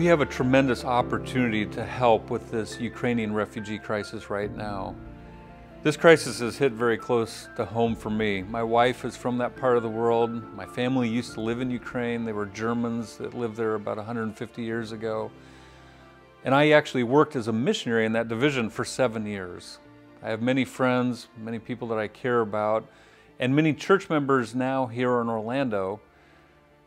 We have a tremendous opportunity to help with this Ukrainian refugee crisis right now. This crisis has hit very close to home for me. My wife is from that part of the world. My family used to live in Ukraine. They were Germans that lived there about 150 years ago. And I actually worked as a missionary in that division for seven years. I have many friends, many people that I care about, and many church members now here in Orlando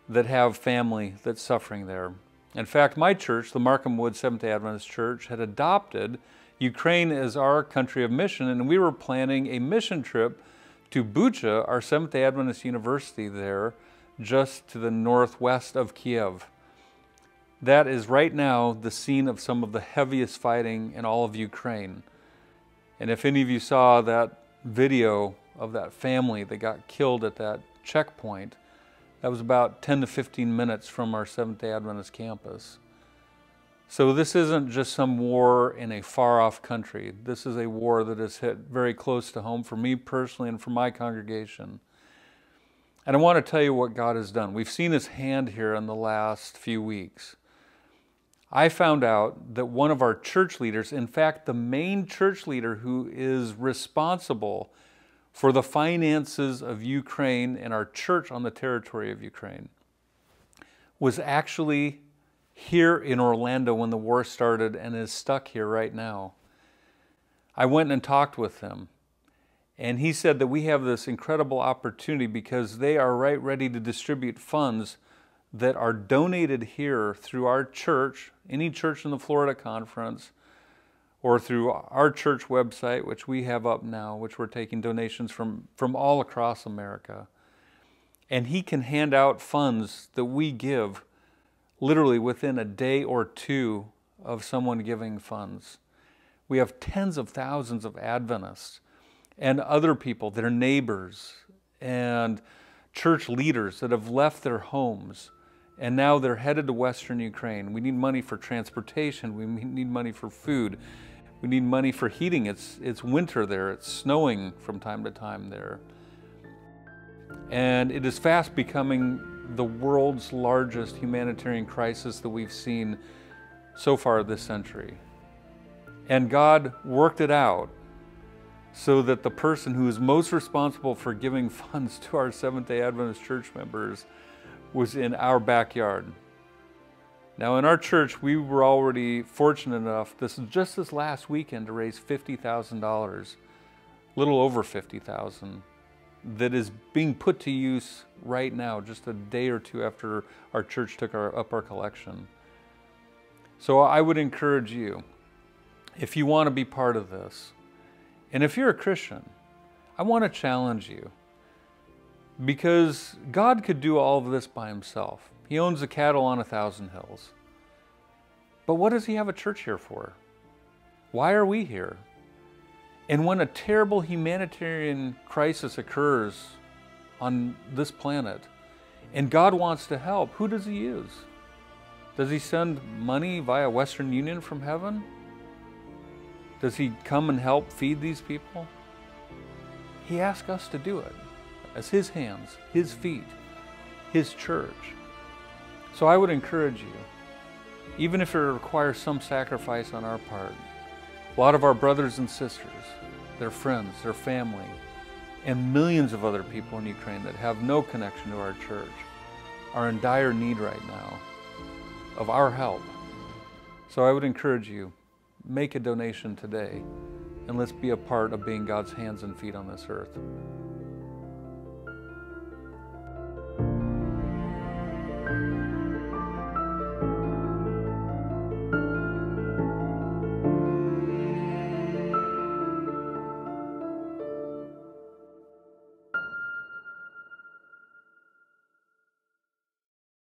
that have family that's suffering there. In fact, my church, the Markham Wood Seventh-day Adventist Church, had adopted Ukraine as our country of mission, and we were planning a mission trip to Bucha, our Seventh-day Adventist university there, just to the northwest of Kiev. That is right now the scene of some of the heaviest fighting in all of Ukraine. And if any of you saw that video of that family that got killed at that checkpoint, that was about 10 to 15 minutes from our Seventh-day Adventist campus. So this isn't just some war in a far-off country. This is a war that has hit very close to home for me personally and for my congregation. And I want to tell you what God has done. We've seen His hand here in the last few weeks. I found out that one of our church leaders, in fact, the main church leader who is responsible for the finances of Ukraine and our church on the territory of Ukraine was actually here in Orlando when the war started and is stuck here right now. I went and talked with him. And he said that we have this incredible opportunity because they are right ready to distribute funds that are donated here through our church, any church in the Florida Conference, or through our church website, which we have up now, which we're taking donations from, from all across America. And he can hand out funds that we give literally within a day or two of someone giving funds. We have tens of thousands of Adventists and other people, their neighbors and church leaders that have left their homes and now they're headed to Western Ukraine. We need money for transportation. We need money for food. We need money for heating. It's, it's winter there. It's snowing from time to time there. And it is fast becoming the world's largest humanitarian crisis that we've seen so far this century. And God worked it out so that the person who is most responsible for giving funds to our Seventh-day Adventist church members was in our backyard. Now in our church, we were already fortunate enough, this just this last weekend, to raise $50,000, a little over 50,000, that is being put to use right now, just a day or two after our church took our, up our collection. So I would encourage you, if you want to be part of this, and if you're a Christian, I want to challenge you because God could do all of this by himself. He owns the cattle on a thousand hills. But what does he have a church here for? Why are we here? And when a terrible humanitarian crisis occurs on this planet and God wants to help, who does he use? Does he send money via Western Union from heaven? Does he come and help feed these people? He asks us to do it as his hands, his feet, his church. So I would encourage you, even if it requires some sacrifice on our part, a lot of our brothers and sisters, their friends, their family, and millions of other people in Ukraine that have no connection to our church are in dire need right now of our help. So I would encourage you, make a donation today and let's be a part of being God's hands and feet on this earth.